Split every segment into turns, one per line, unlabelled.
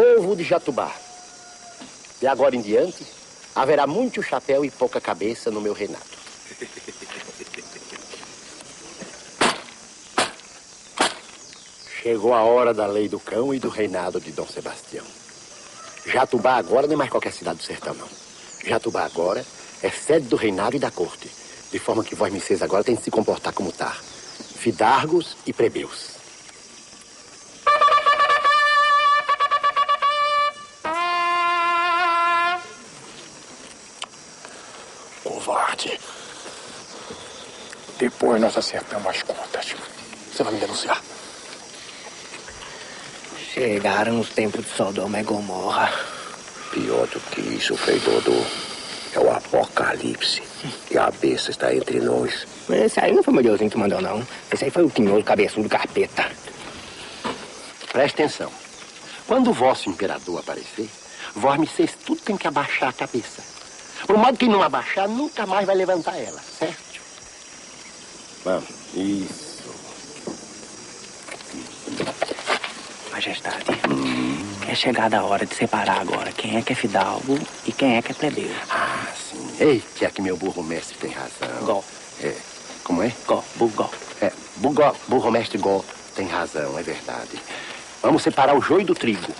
Povo de Jatubá, de agora em diante, haverá muito chapéu e pouca cabeça no meu reinado. Chegou a hora da lei do cão e do reinado de Dom Sebastião. Jatubá agora não é mais qualquer cidade do sertão, não. Jatubá agora é sede do reinado e da corte. De forma que vós, missês, agora tem de se comportar como tá. Fidargos e plebeus.
Depois nós acertamos as contas. Você vai me denunciar.
Chegaram os tempos de Sodoma e Gomorra.
Pior do que isso, Frei Dodô, é o apocalipse. E a besta está entre nós.
Esse aí não foi meu Deusinho que mandou, não. Esse aí foi o tinhoso cabeçudo carpeta.
Presta atenção. Quando o vosso imperador aparecer, vós, missês, tudo tem que abaixar a cabeça. Por modo que não abaixar, nunca mais vai levantar ela, certo? Vamos. Isso.
Majestade, é chegada a hora de separar agora quem é que é fidalgo e quem é que é plebeu.
Ah, sim. Ei, que é que meu burro mestre tem razão.
Gó.
É. Como é?
Gó, bugó.
É, Bugó, burro mestre Gó tem razão, é verdade. Vamos separar o joio do trigo,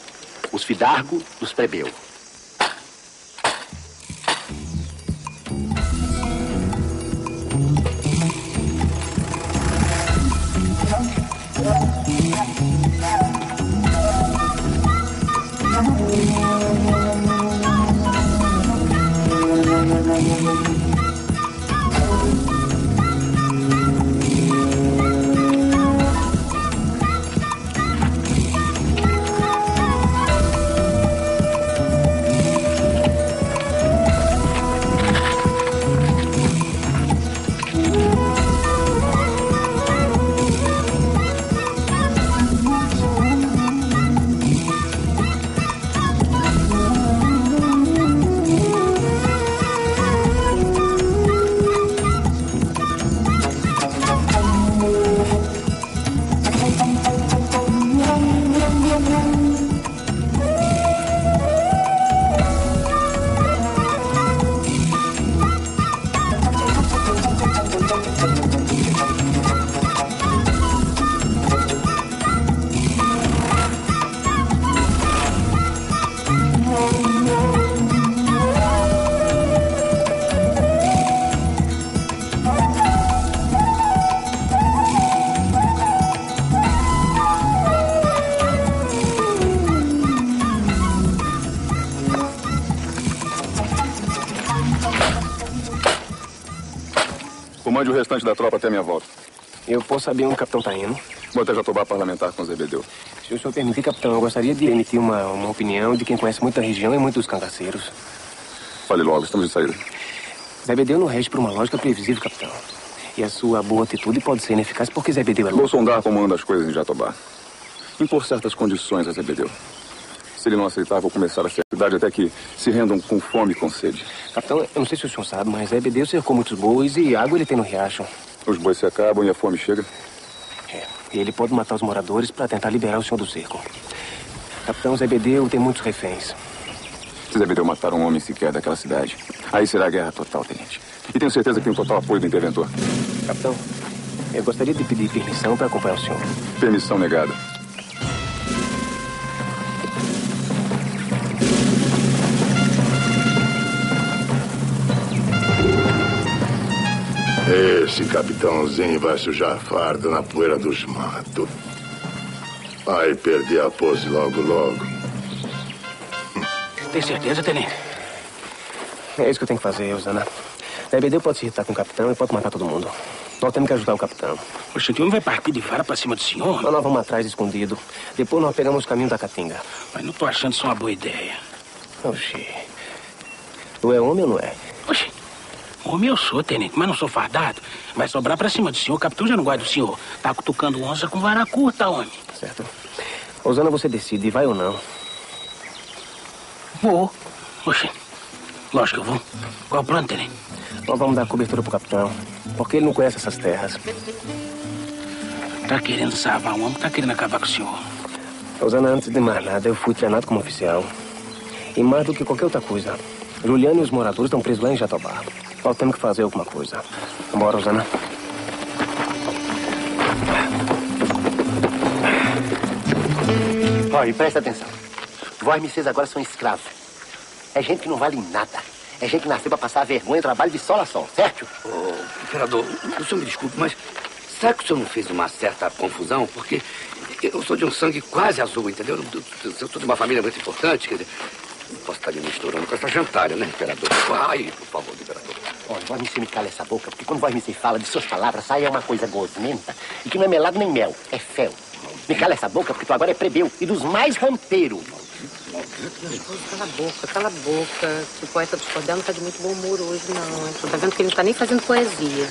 os fidargos dos plebeus.
Comande o restante da tropa até a minha volta.
Eu posso saber onde o capitão tá indo?
Vou até Jatobá parlamentar com Zebedeu.
Se o senhor permitir, capitão, eu gostaria de emitir uma, uma opinião de quem conhece muito a região e muitos cangaceiros.
Fale logo, estamos de saída.
Zebedeu não rege por uma lógica previsível, capitão. E a sua boa atitude pode ser ineficaz porque Zebedeu é
Vou
louco.
sondar como andam as coisas em Jatobá. Impor certas condições a Zebedeu. Se ele não aceitar, vou começar a cidade até que se rendam com fome e com sede.
Capitão, eu não sei se o senhor sabe, mas Zebedeu cercou muitos bois e água ele tem no riacho.
Os bois se acabam e a fome chega.
É, e ele pode matar os moradores para tentar liberar o senhor do cerco. Capitão Zebedeu tem muitos reféns.
Se Zebedeu matar um homem sequer daquela cidade, aí será guerra total, tenente. E tenho certeza que tem um total apoio do interventor.
Capitão, eu gostaria de pedir permissão para acompanhar o senhor.
Permissão negada.
Esse capitãozinho vai sujar a farda na poeira dos matos. Vai perder a pose logo, logo.
Tem certeza, tenente? É isso que eu tenho que fazer, Osana. Zebedeu pode se irritar com o capitão e pode matar todo mundo. Nós temos que ajudar o capitão.
Poxa, que homem vai partir de vara pra cima do senhor?
Nós, nós vamos atrás escondido. Depois nós pegamos o caminho da Caatinga.
Mas não tô achando isso uma boa ideia.
Oxi. Tu é homem ou não é?
Oxi, homem eu sou, tenente, mas não sou fardado. Vai sobrar pra cima do senhor. O capitão já não guarda do senhor. Tá cutucando onça com vara curta, homem.
Certo. Osana, você decide, vai ou não.
Vou. Oxi, lógico que eu vou. Qual o plano, tenente?
Nós vamos dar cobertura pro capitão. Porque ele não conhece essas terras.
Tá querendo salvar um homem, tá querendo acabar com o senhor.
Rosana, antes de mais nada, eu fui treinado como oficial. E mais do que qualquer outra coisa, Juliano e os moradores estão presos lá em Jatobá. Nós temos que fazer alguma coisa. Vambora, Rosana.
Olha, presta atenção. Vós e vocês agora são escravos. É gente que não vale nada. É gente que nasceu pra passar vergonha, trabalho de sol a sol, certo?
Ô, imperador, o senhor me desculpe, mas será que o senhor não fez uma certa confusão? Porque eu sou de um sangue quase azul, entendeu? Eu, eu, eu sou de uma família muito importante, quer dizer, não posso estar me misturando com essa jantalha, né, imperador? Ai, por favor, imperador.
Olha, vós me me cala essa boca, porque quando vós me fala de suas palavras, sai é uma coisa gosmenta e que não é melado nem mel, é fel. Me cala essa boca, porque tu agora é plebeu e dos mais rampeiros.
Cala a boca, cala a boca. Que o poeta dos cordel não tá de muito bom humor hoje, não. Tu tá vendo que ele não tá nem fazendo poesia.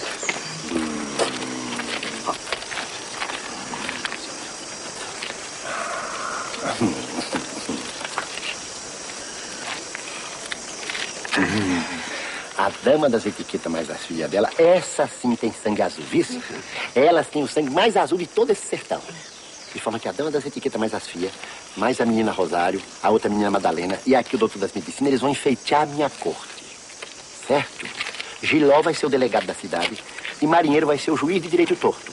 A dama das etiquetas mais filha dela, essa sim tem sangue azul, vice? Elas têm o sangue mais azul de todo esse sertão. De forma que a dama das etiquetas mais as mais a menina Rosário, a outra menina Madalena e aqui o doutor das medicinas, eles vão enfeitear a minha corte. Certo? Giló vai ser o delegado da cidade e Marinheiro vai ser o juiz de direito torto.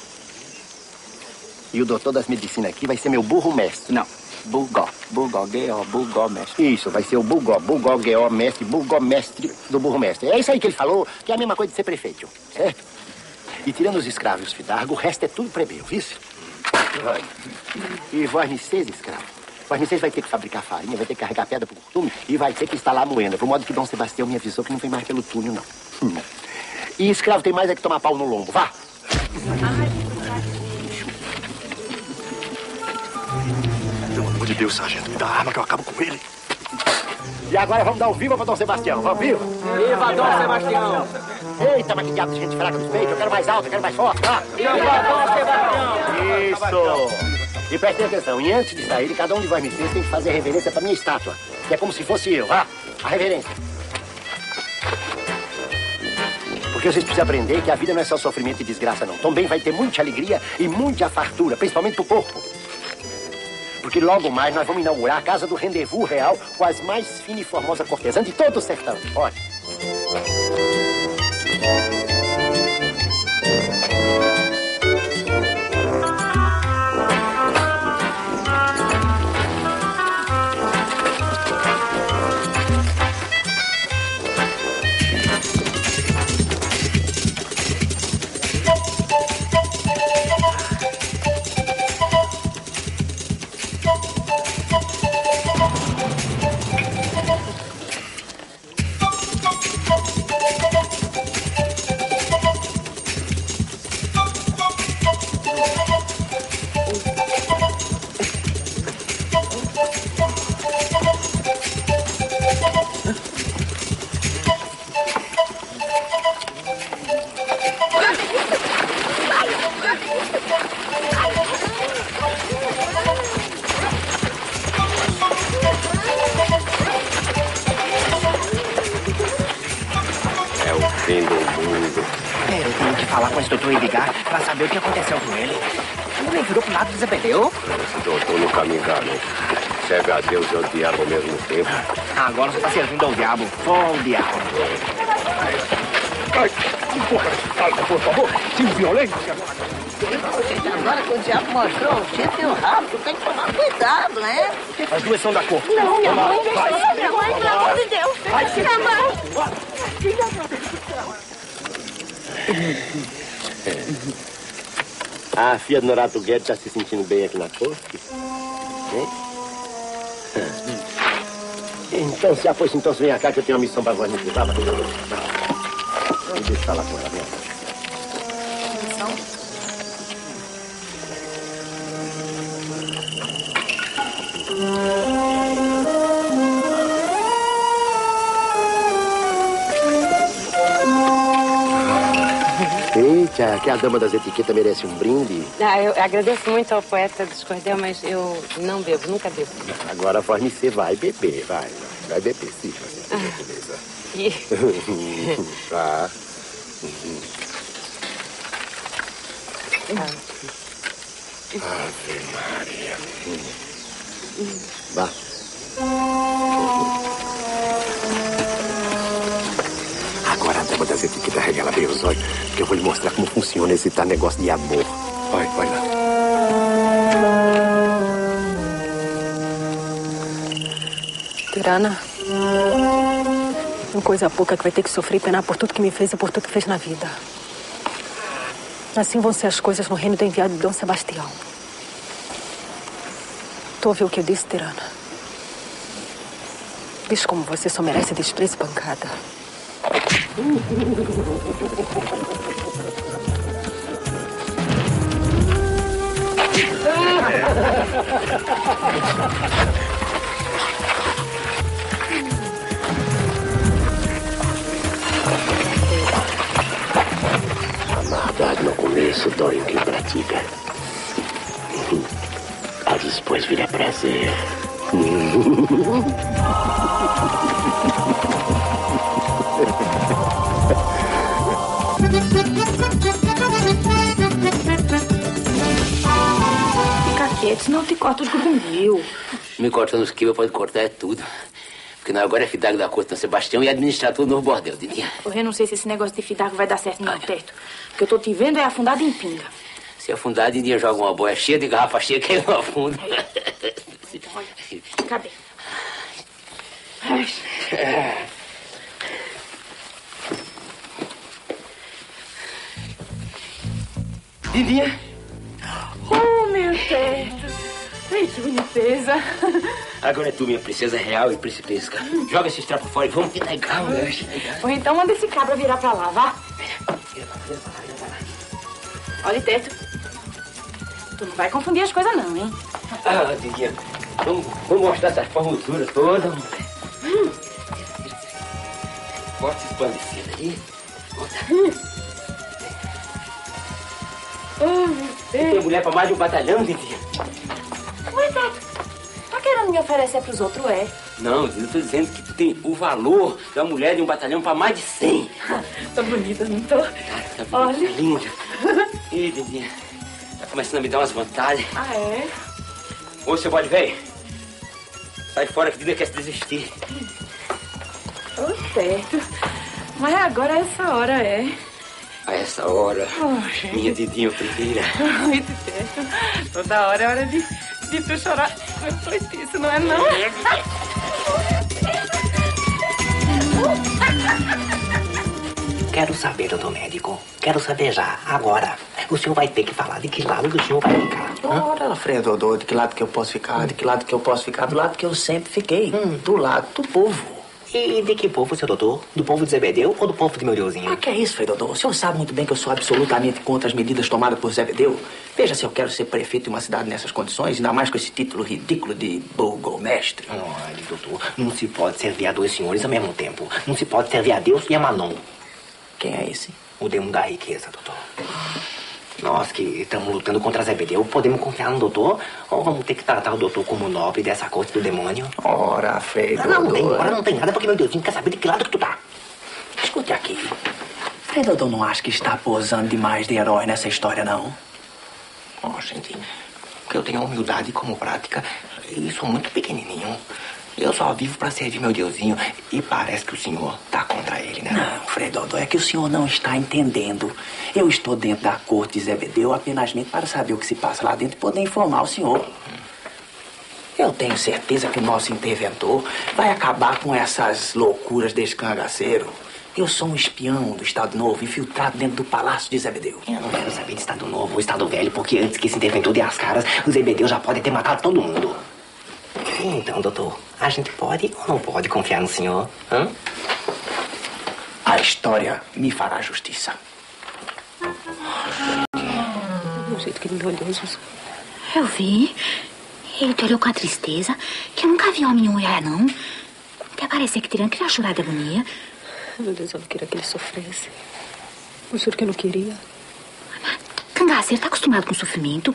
E o doutor das medicinas aqui vai ser meu burro mestre.
Não. Bulgó. Bulgó, G.O. Bulgó, mestre.
Isso, vai ser o Bulgó, Bulgó Gueó, mestre, Bulgó, mestre do burro mestre. É isso aí que ele falou, que é a mesma coisa de ser prefeito, certo? E tirando os escravos e os fidargos, o resto é tudo plebeu, vice? E seis escravos. Vós me seis vai ter que fabricar farinha, vai ter que carregar pedra pro costume e vai ter que instalar a moenda, pro modo que Dom Sebastião me avisou que não vem mais pelo túnel, não. Hum. E escravo tem mais é que tomar pau no lombo, vá!
Pelo amor de Deus, sargento, me dá a arma que eu acabo com ele.
E agora vamos dar o viva pra Dom Sebastião, vamos viva?
Viva Dom Sebastião!
Eita, mas que diabo de gente fraca dos peitos, eu quero mais alto, eu quero mais forte, vá!
Viva Dom Sebastião!
Isso! E prestem atenção, e antes de sair, cada um de vós me tem que fazer reverência pra minha estátua, que é como se fosse eu, vá! A reverência. Porque vocês precisam aprender que a vida não é só sofrimento e desgraça, não. Também vai ter muita alegria e muita fartura, principalmente pro corpo. Porque logo mais nós vamos inaugurar a Casa do Rendezvous Real com as mais finas e formosas cortesãs de todo o sertão. Olha.
Diabo.
Só o diabo.
Ai, calma, por favor. Sem violência.
Agora que o diabo mostrou o chifre e o rabo, tu tem que tomar cuidado, né?
As duas são da cor.
Não, minha mãe,
Vai.
deixa minha mãe, pelo amor de Deus. Minha mãe.
A filha do Norato Guedes está se sentindo bem aqui na corte? Hein? Então, se já fosse, então vem cá que eu tenho uma missão para vós me levar. Vai. Deixa falar com ela, vem. Eita, que a dama das etiquetas merece um brinde.
Ah, eu agradeço muito ao poeta dos cordel, mas eu não bebo, nunca bebo.
Agora me ser vai beber, vai. Vai beber, sim, vai beber, beleza. Tá. Ave Maria.
Vá. Agora a dama das etiquetas regala bem os olhos, que eu vou lhe mostrar como funciona esse tal negócio de amor. Vai, vai lá.
Tirana. Uma coisa pouca que vai ter que sofrer e penar por tudo que me fez e por tudo que fez na vida. Assim vão ser as coisas no reino do enviado de Dom Sebastião. Tu ouviu o que eu disse, Tirana? Diz como você só merece desprezo e pancada.
A maldade no começo dói em quem pratica. A depois vira prazer.
quieto, senão te corto os grumbil.
Me cortando os quilos, pode cortar é tudo. Porque não, agora é Fidago da Corte São Sebastião e administrar todo o novo bordel, Didinha.
Eu não sei se esse negócio de Fidago vai dar certo não, Teto. O que eu tô te vendo é afundado em pinga.
Se afundar, Didinha joga uma boia cheia de garrafa cheia que ele não afunda.
Cadê? Ai.
Didinha.
Oh, meu Teto. Ai, que boniteza.
Agora é tu, minha princesa real e principesca. Joga esse trapo fora e vamos que legal, né?
Ou então manda esse cabra virar pra lá, vá. Olha, Teto. Tu não vai confundir as coisas não, hein?
Ah, Didinha. Vamos, vamos mostrar essas formuturas todas.
Hum.
Bota esse aí.
Oh, meu
Tem mulher pra mais de um batalhão, Didinha.
Ué, Teto. Tá querendo me oferecer pros outros, é?
Não, eu tô dizendo que tu tem o valor da mulher de um batalhão pra mais de 100.
Tô bonita, não tô?
Tá
Olha.
linda. Ih, Didinha. Tá começando a me dar umas vantagens.
Ah, é?
Ô, seu bode velho. Sai fora que Didinha quer se desistir.
Ô, Teto. Mas agora é essa hora, é?
A essa hora,
Oh,
minha Didinha primeira.
Ai, Teto. Toda hora é hora de, de tu chorar. Foi isso, não é não?
Quero saber, doutor médico. Quero saber já, agora. O senhor vai ter que falar de que lado o senhor vai ficar.
Ora, Alfredo de que lado que eu posso ficar? De que lado que eu posso ficar? Do lado que eu sempre fiquei. Do lado do povo.
E de que povo, seu doutor? Do povo de Zebedeu ou do povo de meu Deusinho?
Ah, que é isso, Frei Dodô? O senhor sabe muito bem que eu sou absolutamente contra as medidas tomadas por Zebedeu. Veja se eu quero ser prefeito de uma cidade nessas condições, ainda mais com esse título ridículo de burgomestre.
Olha, doutor, não se pode servir a dois senhores ao mesmo tempo. Não se pode servir a Deus e a Manon.
Quem é esse?
O demo da riqueza, doutor. Nós que estamos lutando contra Zebedeu, podemos confiar no doutor? Ou vamos ter que tratar o doutor como nobre dessa corte do demônio?
Ora, Frei
Não, não tem, ora não tem nada, porque meu Deusinho quer saber de que lado que tu tá.
Escute aqui. Frei Dodô não acha que está posando demais de herói nessa história, não?
Oh, gente, porque eu tenho humildade como prática e sou muito pequenininho. Eu só vivo pra servir meu Deusinho e parece que o senhor tá contra ele, né?
Não, Frei Dodô, é que o senhor não está entendendo. Eu estou dentro da corte de Zebedeu apenas para saber o que se passa lá dentro e poder informar o senhor. Eu tenho certeza que o nosso interventor vai acabar com essas loucuras desse cangaceiro. Eu sou um espião do Estado Novo, infiltrado dentro do Palácio de Zebedeu.
Eu não quero saber de Estado Novo ou Estado Velho, porque antes que esse interventor dê as caras, os Zebedeu já podem ter matado todo mundo. Então, doutor, a gente pode ou não pode confiar no senhor? Hã?
A história me fará justiça.
Do jeito que ele me olhou, Jesus.
Eu vi. Ele te olhou com a tristeza, que eu nunca vi homem olhar, não. Até parecia que teriam que ia chorar de agonia.
Meu Deus, eu não queria que ele sofresse. Eu juro que eu não queria.
Cangaceiro tá acostumado com sofrimento.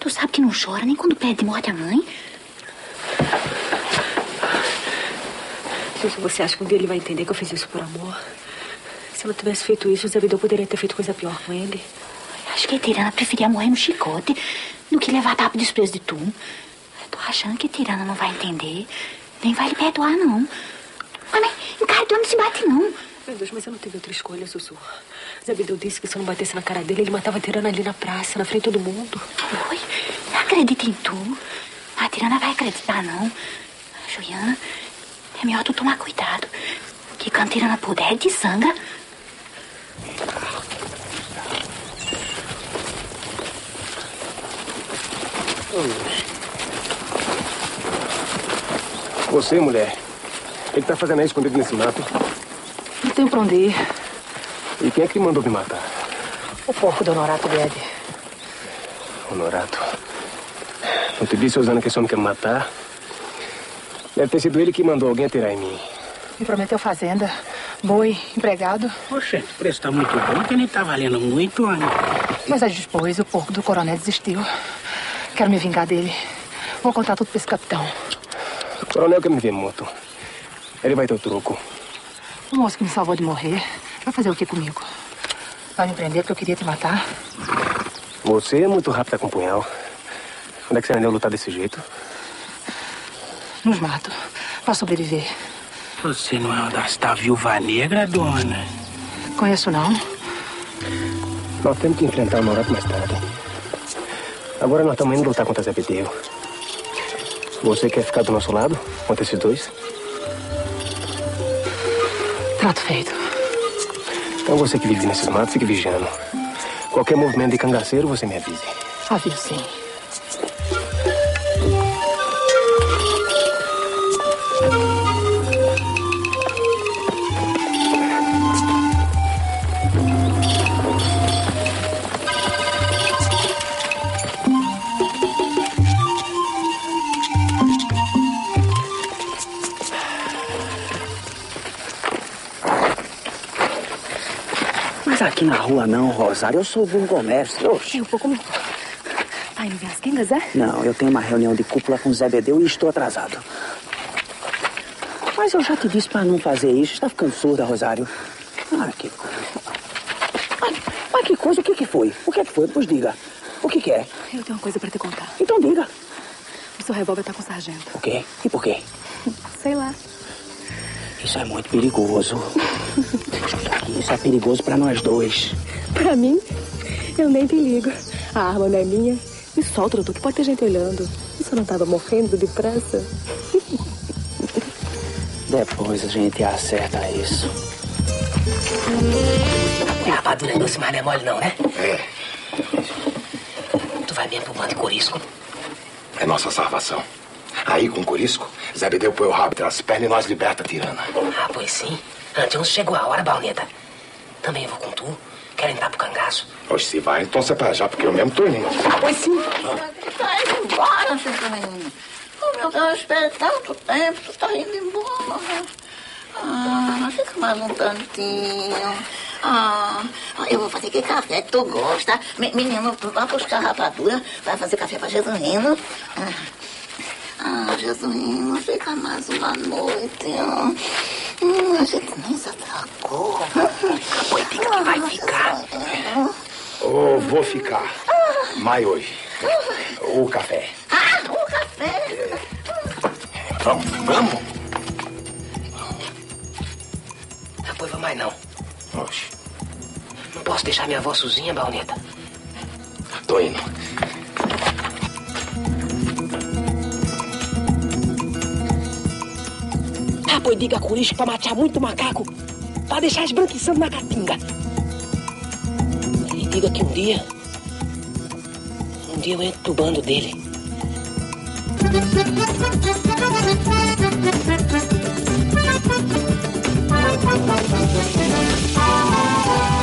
Tu sabe que não chora nem quando pede morte a mãe.
Jesus, você acha que um dia ele vai entender que eu fiz isso por amor? Se eu não tivesse feito isso, o Zé Vidal poderia ter feito coisa pior com ele.
Acho que a Tirana preferia morrer no chicote do que levar tapa de desprezo de tu. Tô achando que Tirana não vai entender. Nem vai lhe perdoar, não. Mas, mas encardo não se bate, não.
Meu Deus, mas eu não teve outra escolha, Sussu. Zé Bideu disse que se eu não batesse na cara dele, ele matava a Tirana ali na praça, na frente de todo mundo.
Oi, não acredita em tu. A Tirana vai acreditar, não. Juliana, é melhor tu tomar cuidado. Que quando a Tirana puder, de sangra.
Você, mulher, o que tá fazendo aí escondido nesse mato?
Não tenho pra onde ir.
E quem é que mandou me matar?
O porco do Honorato Guedes.
Honorato. Não te disse, Osana, que esse homem quer me matar? Deve ter sido ele que mandou alguém atirar em mim.
Me prometeu fazenda, boi, empregado.
Poxa, o preço tá muito bom, que nem tá valendo muito ainda.
Mas aí depois o porco do coronel desistiu. Quero me vingar dele. Vou contar tudo pra esse capitão.
O coronel quer me ver morto. Ele vai ter o troco.
O moço que me salvou de morrer vai fazer o que comigo? Vai me prender porque eu queria te matar?
Você é muito rápida com punhal. Onde é que você aprendeu a lutar desse jeito?
Nos mato. Pra sobreviver.
Você não é uma das da viúva negra, dona?
Conheço não.
Nós temos que enfrentar o Morato mais tarde. Agora nós estamos indo lutar contra Zé Bedeu. Você quer ficar do nosso lado contra esses dois?
Trato feito.
Então você que vive nesses matos, fique vigiando. Qualquer movimento de cangaceiro, você me avise.
Aviso sim.
Aqui na rua não, Rosário. Eu sou bom comércio. Oxe.
É um pouco melhor. Tá indo ver as quengas, é?
Não, eu tenho uma reunião de cúpula com o Zé Bedeu e estou atrasado. Mas eu já te disse para não fazer isso. Está ficando surda, Rosário. Ah, que coisa. Mas, mas que coisa? O que, que foi? O que é que foi? Pois diga. O que, que é?
Eu tenho uma coisa pra te contar.
Então diga.
O seu revólver tá com o sargento.
O quê? E por quê?
Sei lá.
Isso é muito perigoso. Isso é perigoso para nós dois.
Pra mim, eu nem te ligo. A arma não é minha. Me solta, doutor, que pode ter gente olhando. Você não tava morrendo de pressa?
Depois a gente acerta isso.
É, rapadura doce, mas não é mole não, né?
É,
Tu vai mesmo pro bando de corisco?
é nossa salvação. Aí, com o Corisco, Zé Bedeu põe o rabo entre as pernas e nós liberta a tirana.
Ah, pois sim. Antes chegou a hora, bauneta. Também vou com tu. Quero entrar pro cangaço.
Hoje se vai, então você pra já, porque eu mesmo tô indo.
Ah, pois sim.
Tá indo embora, seu menino. Oh, meu Deus, eu esperei tanto tempo, tu tá indo embora. Ah, fica mais um tantinho. Ah, eu vou fazer aquele café que tu gosta. Me- Menino, tu vai buscar rapadura, vai fazer café pra Jesuíno. Ah, ah, Jesuíno, fica mais uma noite. Hum, a gente nem se atracou.
Pois diga que vai ficar.
Ô, vou ficar. Mas hoje. O café.
Ah, o café.
Vamos, vamos.
Ah, pois vou mais não.
Oxe,
Não posso deixar minha avó sozinha, bauneta.
tô indo.
Pois diga a corisco pra matar muito macaco. Pra deixar esbranquiçando na caatinga. E diga que um dia... Um dia eu entro pro bando dele.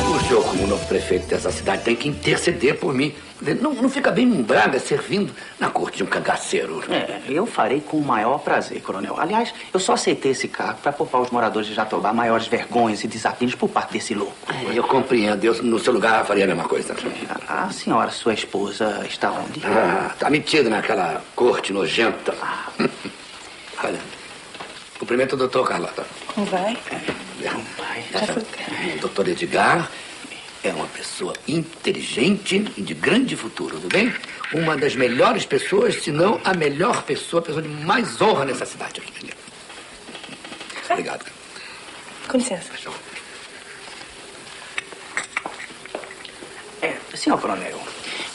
O senhor, como novo prefeito dessa cidade, tem que interceder por mim. Não, não fica bem um braga servindo na corte de um cangaceiro.
É, eu farei com o maior prazer, coronel. Aliás, eu só aceitei esse cargo para poupar os moradores de Jatobá maiores vergonhas e desafios por parte desse louco.
É, Eu compreendo. Eu, no seu lugar, faria a mesma coisa.
A senhora, sua esposa, está onde?
Ah, tá metida naquela corte nojenta. Olha, cumprimento o doutor Carlota.
Não vai?
Essa, o doutor Edgar
é uma pessoa inteligente e de grande futuro, tudo bem? Uma das melhores pessoas, se não a melhor pessoa, a pessoa de mais honra nessa cidade aqui, entendeu? Obrigado.
Com licença.
É, senhor coronel,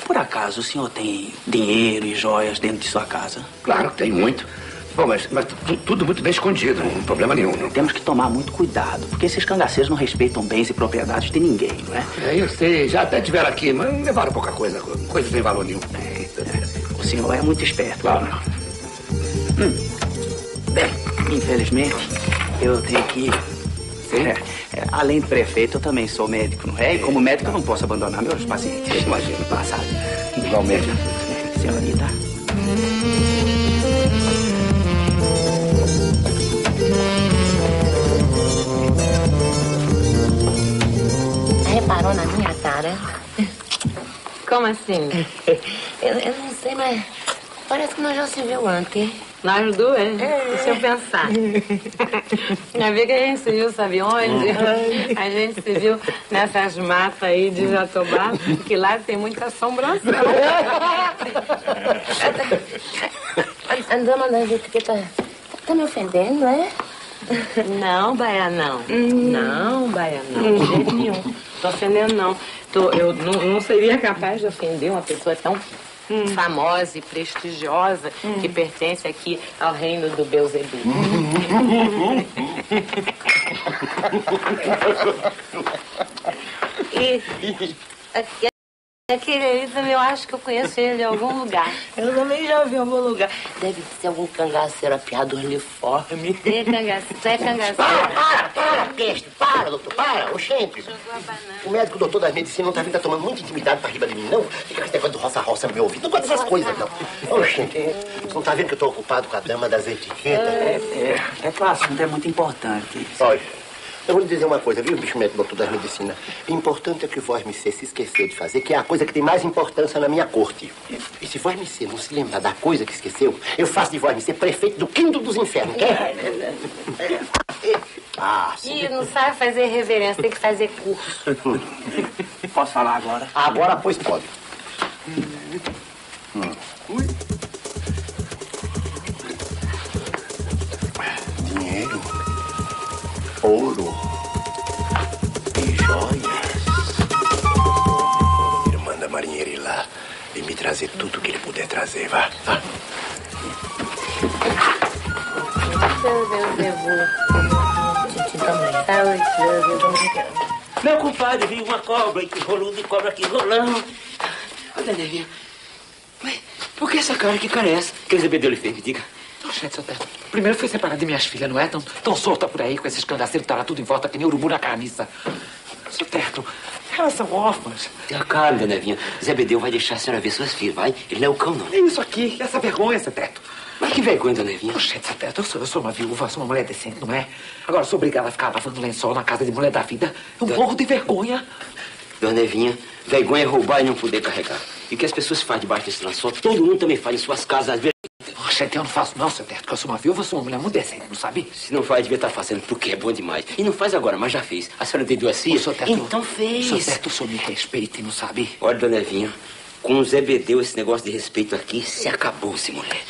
por acaso o senhor tem dinheiro e joias dentro de sua casa?
Claro, tem muito. Bom, mas, mas tu- tudo muito bem escondido, não tem problema nenhum. Não.
Temos que tomar muito cuidado, porque esses cangaceiros não respeitam bens e propriedades de ninguém, não é?
É, eu sei, já até tiveram aqui, mas levaram pouca coisa, coisa sem valor nenhum.
O senhor é muito esperto, coronel. Hum. Bem, infelizmente, eu tenho que. É, é, além de prefeito, eu também sou médico, não é? E como médico, eu não posso abandonar meus pacientes. Imagina, passado.
Igualmente.
Senhorita.
Reparou na minha cara? Como assim?
Eu, eu não sei, mas parece que nós já se viu antes.
Nós duas? Deixa eu pensar. Já vi que a gente se viu, sabe onde? A gente se viu nessas matas aí de Jatobá, que lá tem muita assombração.
A, a dama das etiquetas tá me ofendendo, é?
Não, Baia, não. Não, Baia, não. De jeito nenhum. Ofendendo, não. Tô- eu não, não seria capaz de ofender uma pessoa tão famosa e prestigiosa que pertence aqui ao reino do Beuzebu. e aquele ali também eu acho que eu conheço ele de algum lugar.
Eu também já vi em algum lugar. Deve ser algum cangaceiro apiado uniforme.
É cangaceiro, tu é cangaceiro.
Para, para, para, peste, para, doutor, para, oxente. O médico doutor da medicina não tá vindo, tá tomando muita intimidade pra riba de mim, não. Fica com esse negócio do roça-roça no meu ouvido. Não gosto dessas coisas, não. Oxente, você não tá vendo que eu tô ocupado com a dama das etiquetas?
É, é que o assunto é muito importante.
Olha, eu vou lhe dizer uma coisa, viu, bicho médico doutor da medicina? O importante é que vós me se esqueceu de fazer, que é a coisa que tem mais importância na minha corte. E se vós me ser não se lembrar da coisa que esqueceu, eu faço de vós me ser prefeito do quinto dos infernos, quer? Ah, sim.
Ih, não sabe fazer reverência, tem que fazer curso.
Posso falar agora?
Agora, pois pode. Dinheiro, ouro e joias. Irmã da marinheira ir lá e me trazer tudo que ele puder trazer, vá. vá.
Meu compadre, viu uma cobra e que rolou de cobra aqui rolando.
Olha, Nevinha. Mas por que essa cara? Que cara é essa? Que Zebedeu lhe fez? Me diga.
Oxente, seu teto. Primeiro fui separar de minhas filhas, não é? Tão, tão solta por aí com esses cangaceiros que tá lá tudo em volta que nem urubu na carniça. Seu teto, elas são órfãs.
Tenha calma, dona Nevinha. Zebedeu vai deixar a senhora ver suas filhas, vai? Ele não é o cão, não.
É isso aqui, essa vergonha, seu teto.
Mas que vergonha, dona Nevinha.
Oxente, seu teto, eu sou, eu sou uma viúva, sou uma mulher decente, não é? Agora sou obrigada a ficar lavando lençol na casa de mulher da vida. Eu morro de vergonha.
Dona Nevinha, vergonha é roubar e não poder carregar. E o que as pessoas fazem debaixo desse lençol, todo mundo também faz em suas casas, às vezes.
Oxente, eu não faço não, seu teto, porque eu sou uma viúva, eu sou uma mulher muito decente, não sabe?
Se não faz, devia estar fazendo, porque é bom demais. E não faz agora, mas já fez. A senhora duas filhas?
Ô, seu
Então fez.
Seu teto, o senhor me respeite, não sabe?
Olha, dona Evinha, com o Zé Bedeu, esse negócio de respeito aqui se acabou-se, mulher.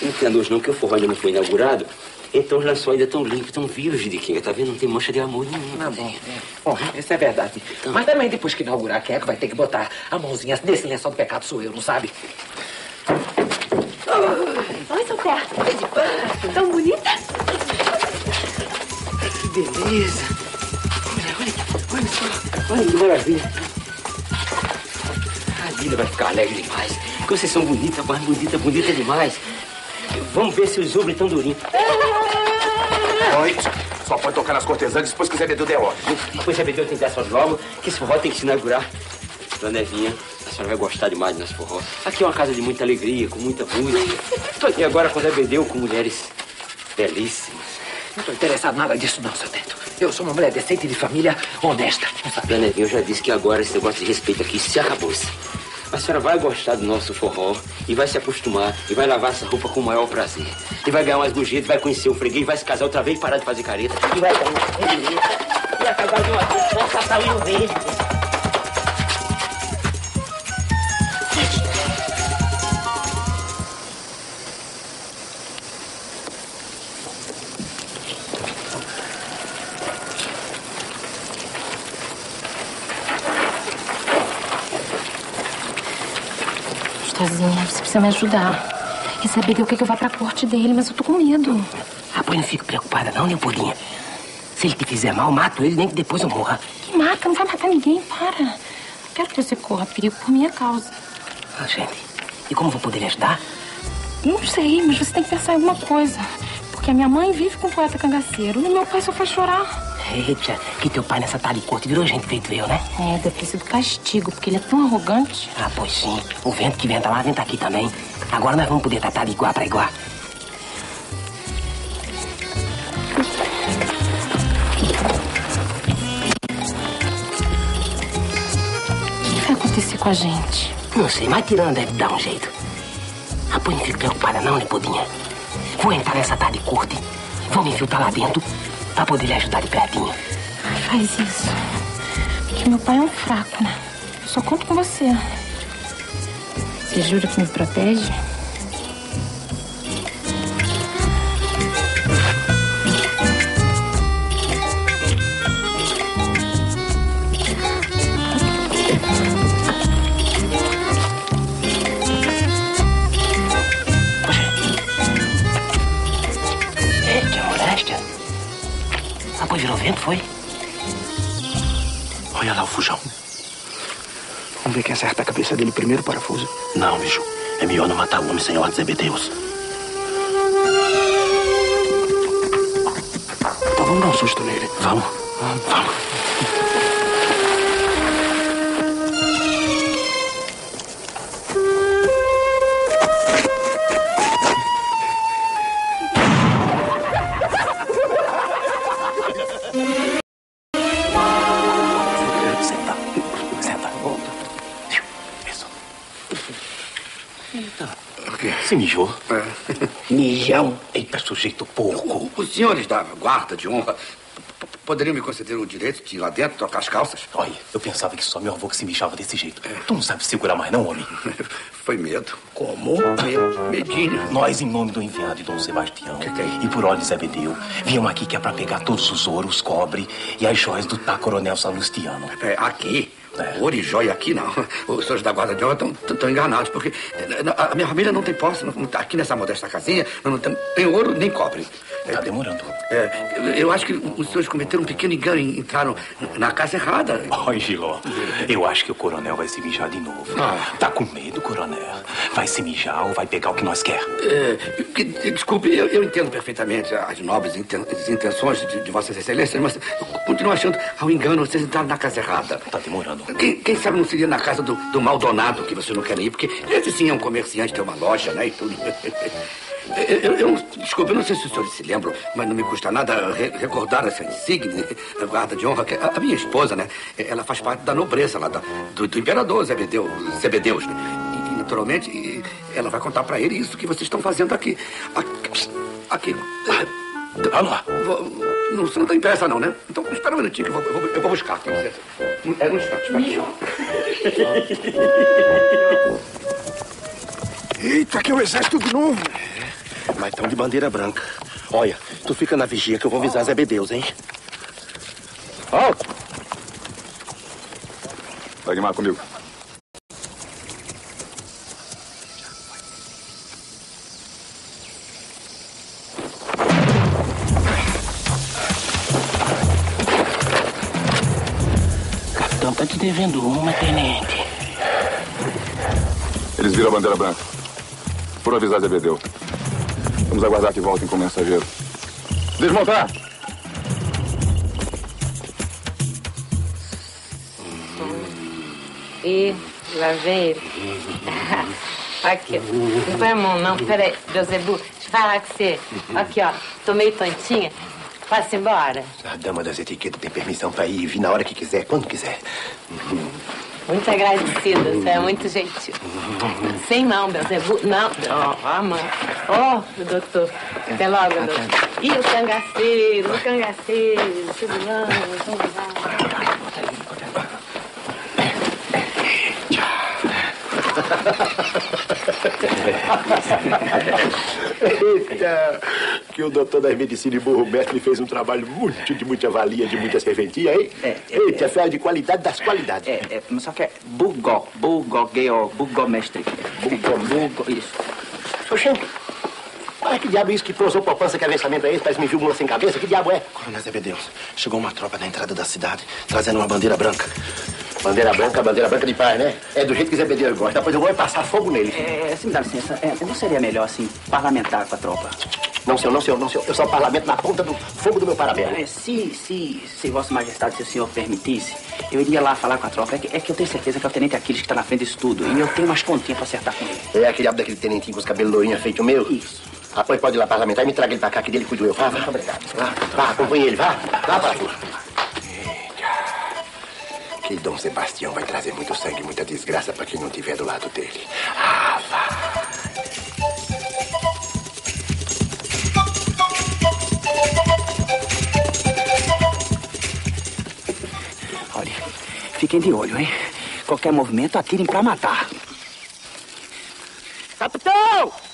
Não entendo hoje não que o forró ainda não foi inaugurado. Então os lençóis ainda estão limpos, estão vivos de quem tá vendo? Não tem mancha de amor nenhuma.
Tá bom, é. Bom, isso é verdade. Mas também depois que inaugurar, quem é que vai ter que botar a mãozinha nesse lençol do pecado sou eu, não sabe?
Oi, seu teto. Tão bonita.
Que beleza. Olha, olha, olha só. Olha que maravilha. A Lila vai ficar alegre demais. Porque vocês são bonitas, mais bonita, bonita demais. Vamos ver se os ubres estão durinhos.
Oi. Só pode tocar nas cortesãs depois que o Zé Bedeu der ordem.
Pois Zé Bedeu tem dessas logo, que esse forró tem que se inaugurar. Dona Evinha, a senhora vai gostar demais do nosso forró. Aqui é uma casa de muita alegria, com muita música. Estou aqui agora com o Zé Bedeu, com mulheres belíssimas.
Não tô interessado em nada disso, não, seu teto. Eu sou uma mulher decente e de família honesta.
Dona Evinha, eu já disse que agora esse negócio de respeito aqui se acabou-se. A senhora vai gostar do nosso forró e vai se acostumar e vai lavar essa roupa com o maior prazer. E vai ganhar umas gorjetas, vai conhecer o freguês, vai se casar outra vez e parar de fazer careta. E vai ganhar. Bora casar de uma Verde.
Você me ajudar. Quer saber de o que eu vá pra corte dele, mas eu tô com medo.
Ah, pois não fico preocupada não, Leopoldinha. Se ele te fizer mal, mato ele, nem que depois eu morra.
Que mata, não vai matar ninguém, para. Eu quero que você corra perigo por minha causa.
Ah, gente, e como vou poder lhe ajudar?
Não sei, mas você tem que pensar em alguma coisa. Porque a minha mãe vive com um poeta cangaceiro e meu pai só faz chorar.
Eita, que teu pai nessa talha corte virou gente feito eu, né?
É, deve ter sido castigo, porque ele é tão arrogante.
Ah, pois sim. O vento que venta lá, venta aqui também. Agora nós vamos poder tratar de igual pra igual.
O que vai acontecer com a gente?
Não sei, mas tirando deve dar um jeito. Ah, pois não fique preocupada não, Leopoldinha. Vou entrar nessa tarde corte, vou me infiltrar lá dentro pra poder lhe ajudar de pertinho.
Ai, faz isso. Porque meu pai é um fraco, né? Só conto com você. Você jura que me protege?
Foi?
Olha lá o fujão. Vamos ver quem acerta a cabeça dele primeiro, parafuso.
Não, bicho. É melhor não matar o homem sem ordem de Zebedeus.
Então vamos dar um susto nele.
Vamos.
Vamos.
Senta.
Se mijou.
Mijão.
Eita, sujeito porco.
Os senhores da guarda de honra poderiam me conceder o direito de ir lá dentro trocar as calças?
Olha, eu pensava que só meu avô que se mijava desse jeito. Tu não sabe segurar mais não, homem?
Foi medo.
Como?
Medo. Medinho.
Nós, em nome do enviado de Dom Sebastião e por ordem de Zebedeu, viemos aqui que é pra pegar todos os ouros, os cobre e as joias do tá coronel Salustiano.
É, aqui? Ouro e joia aqui, não. Os senhores da guarda de honra estão enganados, porque eh, a minha família não tem posse. Tá aqui nessa modesta casinha, não, tem ouro nem cobre.
Tá demorando.
É, eu- acho que os senhores cometeram um pequeno engano e entraram na casa errada.
Oi, Giló. Eu acho que o coronel vai se mijar de novo.
Ah.
Tá com medo, coronel? Vai se mijar ou vai pegar o que nós quer?
É, desculpe, eu, eu entendo perfeitamente as nobres inten- intenções de, de Vossas Excelências, mas eu continuo achando, ao engano, vocês entraram na casa errada.
Tá demorando.
Quem, quem sabe não seria na casa do, do Maldonado que você não quer ir, porque esse sim é um comerciante, tem uma loja, né, e tudo. Eu, eu, desculpe, eu não sei se os senhores se lembram, mas não me custa nada re- recordar essa insígnia, guarda de honra, que a, a minha esposa, né, ela faz parte da nobreza lá da- do, do imperador Zebedeu, Zebedeus, né, e, naturalmente ela vai contar pra ele isso que vocês estão fazendo aqui. Aqui. aqui.
Alô?
Não, você não tem pressa não, né? Então espera um minutinho que eu vou, eu vou, buscar aqui. É um instante, espera.
Eita, que é o exército de novo. Mas estão de bandeira branca. Olha, tu fica na vigia que eu vou avisar Zebedeus, hein?
Alto! Dagmar, comigo.
Capitão tá te devendo uma, tenente.
Eles viram a bandeira branca. Por avisar Zebedeu. Vamos aguardar que voltem com o mensageiro. Desmontar!
E lá vem ele. Aqui, não põe a mão não, peraí, Josebu, deixa eu falar com você. Aqui, ó, tomei tontinha, passa embora.
A dama das etiquetas tem permissão pra ir e vir na hora que quiser, quando quiser.
Muito agradecida, você é muito gentil. Sem não, Belzebu, não. Ó, ó, mãe. Ó, doutor. Até logo, doutor. E o cangaceiro, o cangaceiro, Tibulão, vamos lá.
Eita, que o doutor das medicinas e burro mestre fez um trabalho muito de muita valia, de muita serventia, hein? Eita, é ferro de qualidade das qualidades.
É, é, mas só que é bugó, bugogueo, bugomestre.
Bugo, bugo, isso. Oxente, olha que diabo é isso que pousou poupança, que avançamento é esse? Parece me viu uma sem cabeça, que diabo é?
Coronel Zebedeus, chegou uma tropa na entrada da cidade, trazendo uma bandeira branca.
Bandeira branca, bandeira branca de paz, né? É do jeito que Zé Bedeiro gosta. Depois eu vou passar fogo nele.
É, se me dá licença, é, não seria melhor, assim, parlamentar com a tropa?
Não, senhor, não, senhor, não, senhor. Eu sou o parlamento na ponta do fogo do meu parabéns.
É, se, se, se Vossa Majestade, se o senhor permitisse, eu iria lá falar com a tropa. É que, é que eu tenho certeza que é o Tenente Aquiles que está na frente disso tudo. E eu tenho umas continhas pra acertar com ele.
É aquele diabo daquele tenentinho com os cabelos lourinhos feito o meu?
Isso.
Pois pode ir lá parlamentar e me traga ele pra cá, que dele cuido eu. Vá, vá.
Obrigado.
Vá, vá, acompanhe ele, vá. Vá lá. Que Dom Sebastião vai trazer muito sangue e muita desgraça pra quem não tiver do lado dele. Ah, vá.
Olha, fiquem de olho, hein? Qualquer movimento, atirem pra matar.
Capitão!